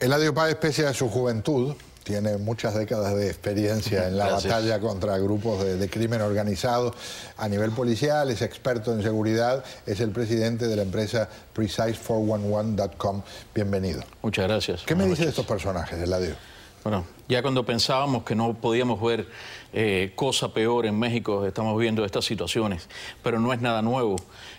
Eladio Páez, pese a su juventud, tiene muchas décadas de experiencia en la batalla contra grupos de, crimen organizado a nivel policial, es experto en seguridad, es el presidente de la empresa Precise411.com. Bienvenido. Muchas gracias. ¿Qué me dice de estos personajes, Eladio? Bueno, ya cuando pensábamos que no podíamos ver eh, cosa peor en México, estamos viendo estas situaciones, pero no es nada nuevo.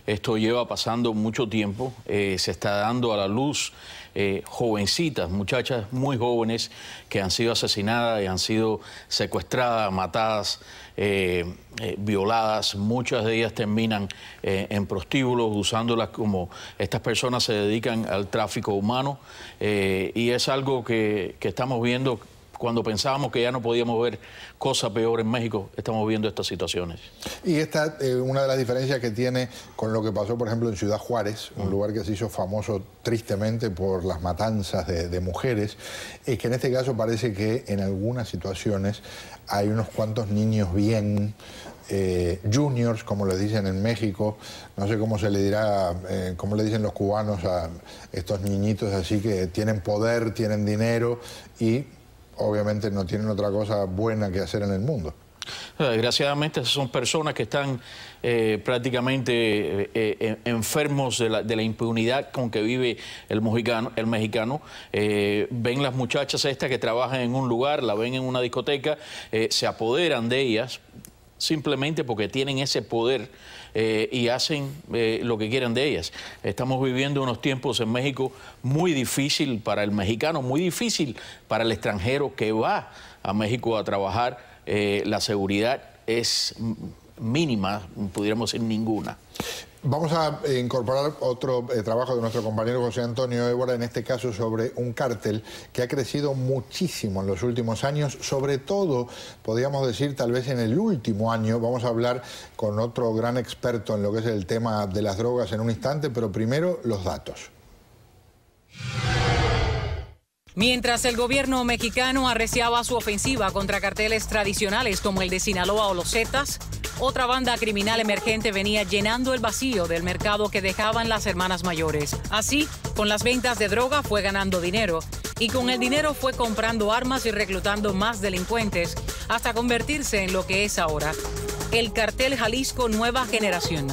Esto lleva pasando mucho tiempo, eh, se está dando a la luz eh, jovencitas, muchachas muy jóvenes que han sido asesinadas y han sido secuestradas, matadas, violadas. Muchas de ellas terminan en prostíbulos usándolas como estas personas se dedican al tráfico humano y es algo que estamos viendo cuando pensábamos que ya no podíamos ver cosa peor en México, estamos viendo estas situaciones. Y esta es eh, una de las diferencias que tiene con lo que pasó, por ejemplo, en Ciudad Juárez, un mm. lugar que se hizo famoso tristemente por las matanzas de, mujeres, es que en este caso parece que en algunas situaciones hay unos cuantos niños bien eh, juniors, como le dicen en México, no sé cómo se le dirá, eh, cómo le dicen los cubanos a estos niñitos así que tienen poder, tienen dinero y obviamente no tienen otra cosa buena que hacer en el mundo. Desgraciadamente son personas que están eh, prácticamente eh, eh, enfermos de la, impunidad con que vive el mexicano. El mexicano. ven las muchachas estas que trabajan en un lugar, la ven en una discoteca, se apoderan de ellas simplemente porque tienen ese poder eh, y hacen eh, lo que quieren de ellas. Estamos viviendo unos tiempos en México muy difícil para el mexicano, muy difícil para el extranjero que va a México a trabajar. Eh, la seguridad es mínima, pudiéramos decir ninguna. Vamos a incorporar otro eh, trabajo de nuestro compañero José Antonio Évora, en este caso sobre un cártel que ha crecido muchísimo en los últimos años, sobre todo, podríamos decir, tal vez en el último año. Vamos a hablar con otro gran experto en lo que es el tema de las drogas en un instante, pero primero los datos. Mientras el gobierno mexicano arreciaba su ofensiva contra carteles tradicionales como el de Sinaloa o los Zetas, otra banda criminal emergente venía llenando el vacío del mercado que dejaban las hermanas mayores. Así, con las ventas de droga fue ganando dinero y con el dinero fue comprando armas y reclutando más delincuentes hasta convertirse en lo que es ahora, el cartel Jalisco Nueva Generación.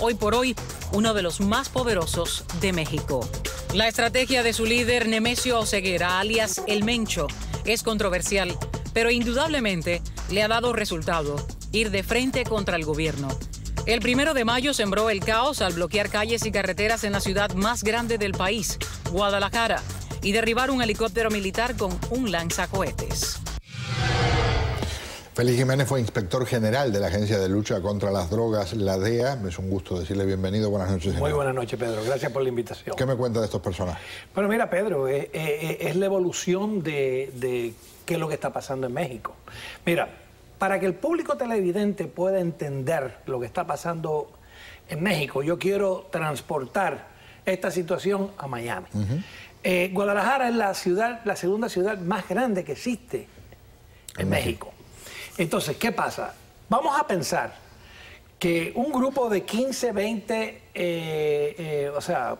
Hoy por hoy, uno de los más poderosos de México. La estrategia de su líder Nemesio Oseguera, alias El Mencho, es controversial, pero indudablemente le ha dado resultado, ir de frente contra el gobierno. El primero de mayo sembró el caos al bloquear calles y carreteras en la ciudad más grande del país, Guadalajara, y derribar un helicóptero militar con un lanzacohetes. Félix Jiménez fue inspector general de la Agencia de Lucha contra las Drogas, la DEA. Es un gusto decirle bienvenido. Buenas noches. Muy buenas noches, Pedro. Gracias por la invitación. ¿Qué me cuenta de estos personajes? Bueno, mira, Pedro, eh, eh, es la evolución de, qué es lo que está pasando en México. Mira, para que el público televidente pueda entender lo que está pasando en México, yo quiero transportar esta situación a Miami. Eh, Guadalajara es la ciudad, la segunda ciudad más grande que existe en, México. Entonces, ¿qué pasa? Vamos a pensar que un grupo de 15, 20, eh, eh, o sea,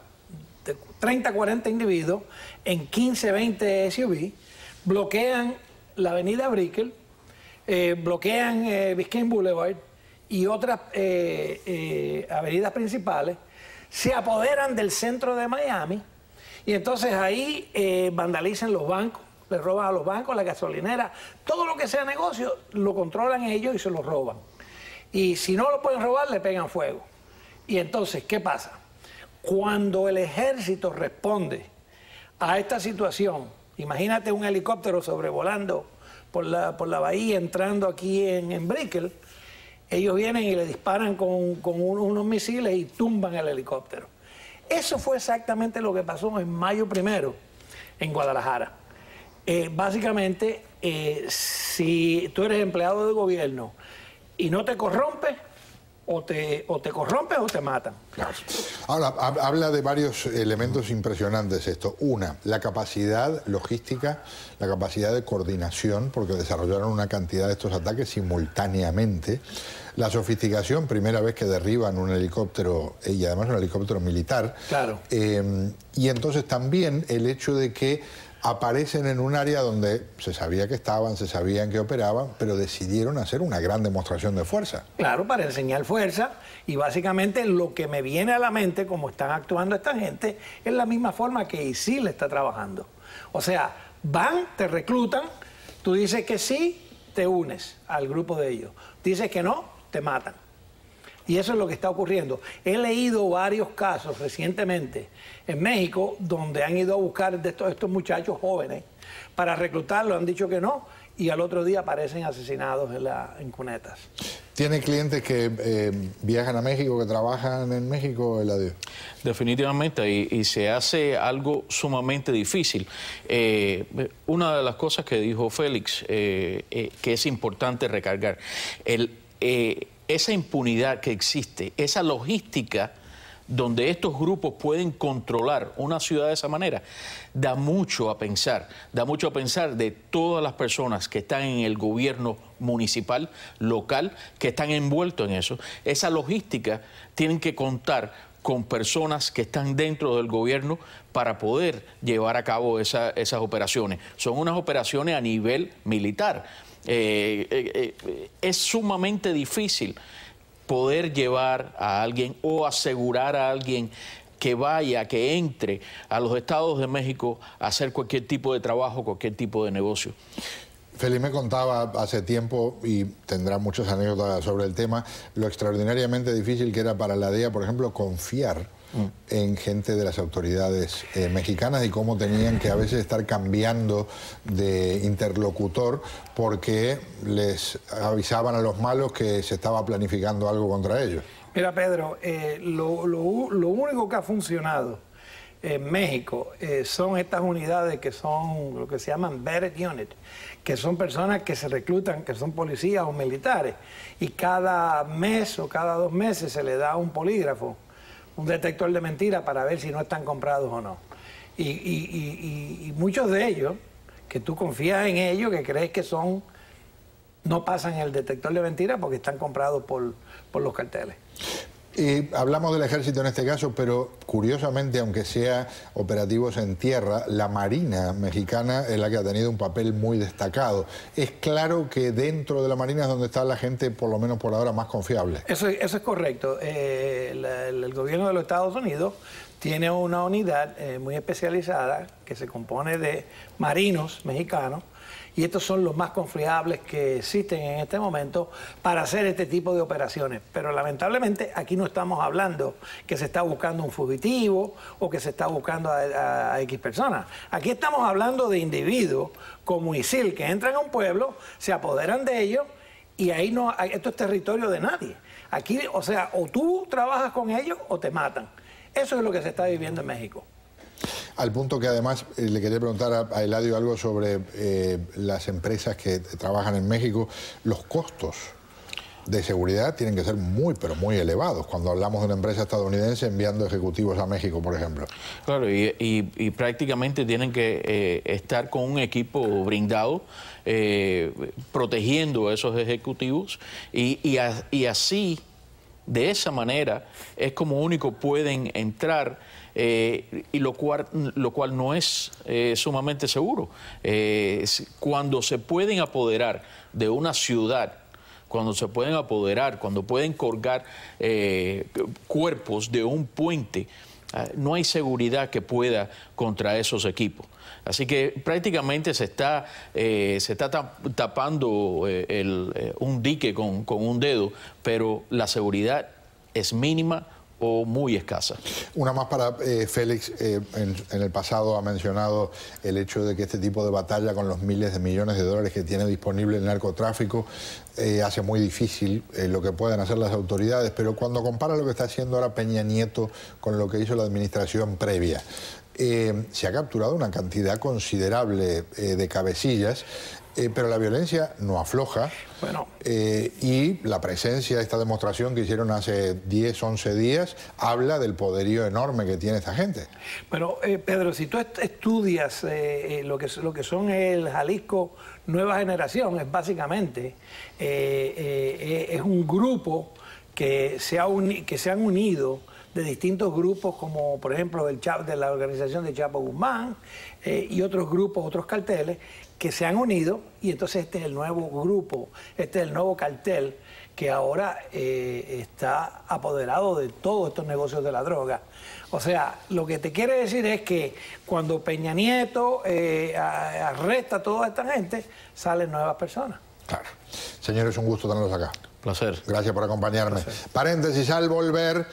30, 40 individuos en 15, 20 SUV bloquean la avenida Brickell, eh, bloquean Biscayne Boulevard y otras avenidas principales, se apoderan del centro de Miami y entonces ahí vandalizan los bancos, le roban a los bancos, la gasolinera, todo lo que sea negocio lo controlan ellos y se lo roban. Y si no lo pueden robar, le pegan fuego. Y entonces, ¿qué pasa? Cuando el ejército responde a esta situación, imagínate un helicóptero sobrevolando por la, por la bahía, entrando aquí en, en Brickell, ellos vienen y le disparan con, con unos misiles y tumban el helicóptero. Eso fue exactamente lo que pasó en mayo primero en Guadalajara. Eh, básicamente, eh, si tú eres empleado de gobierno y no te corrompes, o te, o te corrompes o te matan. Ahora, habla de varios elementos impresionantes esto. Una, la capacidad logística, la capacidad de coordinación, porque desarrollaron una cantidad de estos ataques simultáneamente. La sofisticación, primera vez que derriban un helicóptero, y además un helicóptero militar. Claro. Eh, y entonces también el hecho de que aparecen en un área donde se sabía que estaban, se sabían que operaban, pero decidieron hacer una gran demostración de fuerza. Claro, para enseñar fuerza y básicamente lo que me viene a la mente, como están actuando esta gente, es la misma forma que ISIL está trabajando. O sea, van, te reclutan, tú dices que sí, te unes al grupo de ellos. Dices que no, te matan. Y eso es lo que está ocurriendo. He leído varios casos recientemente en México donde han ido a buscar de estos, estos muchachos jóvenes para reclutarlos, han dicho que no, y al otro día aparecen asesinados en, la, en cunetas. ¿Tiene clientes que eh, viajan a México, que trabajan en México, Eladio? Definitivamente, y, se hace algo sumamente difícil. Eh, una de las cosas que dijo Félix, eh, que es importante recargar, el esa impunidad que existe, esa logística donde estos grupos pueden controlar una ciudad de esa manera, da mucho a pensar, da mucho a pensar de todas las personas que están en el gobierno municipal, local, que están envueltos en eso. Esa logística tienen que contar con personas que están dentro del gobierno para poder llevar a cabo esas operaciones. Son unas operaciones a nivel militar eh, eh, eh, es sumamente difícil poder llevar a alguien o asegurar a alguien que vaya, que entre a los estados de México a hacer cualquier tipo de trabajo, cualquier tipo de negocio. Felipe me contaba hace tiempo, y tendrá muchas anécdotas sobre el tema, lo extraordinariamente difícil que era para la DEA, por ejemplo, confiar en gente de las autoridades eh, mexicanas y cómo tenían que a veces estar cambiando de interlocutor porque les avisaban a los malos que se estaba planificando algo contra ellos. Mira, Pedro, eh, lo, único que ha funcionado en México eh, son estas unidades que son lo que se llaman Better Unit, que son personas que se reclutan, que son policías o militares, y cada mes o cada dos meses se le da un polígrafo un detector de mentiras para ver si no están comprados o no. Y, muchos de ellos, que tú confías en ellos, que crees que son, no pasan el detector de mentiras porque están comprados por, por los carteles. Hablamos del ejército en este caso, pero curiosamente, aunque sea operativos en tierra, la Marina mexicana es la que ha tenido un papel muy destacado. Es claro que dentro de la Marina es donde está la gente, por lo menos por ahora, más confiable. Eso, eso es correcto. Eh, el, gobierno de los Estados Unidos tiene una unidad eh, muy especializada que se compone de marinos mexicanos y estos son los más confiables que existen en este momento para hacer este tipo de operaciones. Pero lamentablemente aquí no estamos hablando que se está buscando un fugitivo o que se está buscando a, X personas. Aquí estamos hablando de individuos como ISIL que entran a un pueblo, se apoderan de ellos y ahí no, esto es territorio de nadie. Aquí, o sea, o tú trabajas con ellos o te matan. Eso es lo que se está viviendo en México. Al punto que además eh, le quería preguntar a, Eladio algo sobre eh, las empresas que trabajan en México, los costos de seguridad tienen que ser muy, pero muy elevados. Cuando hablamos de una empresa estadounidense enviando ejecutivos a México, por ejemplo. Claro, y, prácticamente tienen que eh, estar con un equipo brindado, protegiendo a esos ejecutivos, y, así, de esa manera, es como único pueden entrar eh, y lo cual, lo cual no es eh, sumamente seguro. Eh, cuando se pueden apoderar de una ciudad, cuando se pueden apoderar, cuando pueden colgar cuerpos de un puente, no hay seguridad que pueda contra esos equipos. Así que prácticamente se está, se está tapando un dique con, con un dedo, pero la seguridad es mínima o muy escasa. Una más para eh, Félix. Eh, en, el pasado ha mencionado el hecho de que este tipo de batalla con los miles de millones de dólares que tiene disponible el narcotráfico eh, hace muy difícil lo que puedan hacer las autoridades, pero cuando compara lo que está haciendo ahora Peña Nieto con lo que hizo la administración previa, se ha capturado una cantidad considerable de cabecillas eh, pero la violencia no afloja. Bueno. Eh, y la presencia, esta demostración que hicieron hace 10, 11 días, habla del poderío enorme que tiene esta gente. Bueno, eh, Pedro, si tú estudias lo, que, lo que son el Jalisco Nueva Generación, es básicamente es un grupo que se, ha que se han unido de distintos grupos, como por ejemplo el de la organización de Chapo Guzmán eh, y otros grupos, otros carteles, que se han unido y entonces este es el nuevo grupo, este es el nuevo cartel que ahora eh, está apoderado de todos estos negocios de la droga. O sea, lo que te quiere decir es que cuando Peña Nieto eh, arresta a toda esta gente, salen nuevas personas. Claro. Señores, un gusto tenerlos acá. Placer. Gracias por acompañarme. Paréntesis al volver.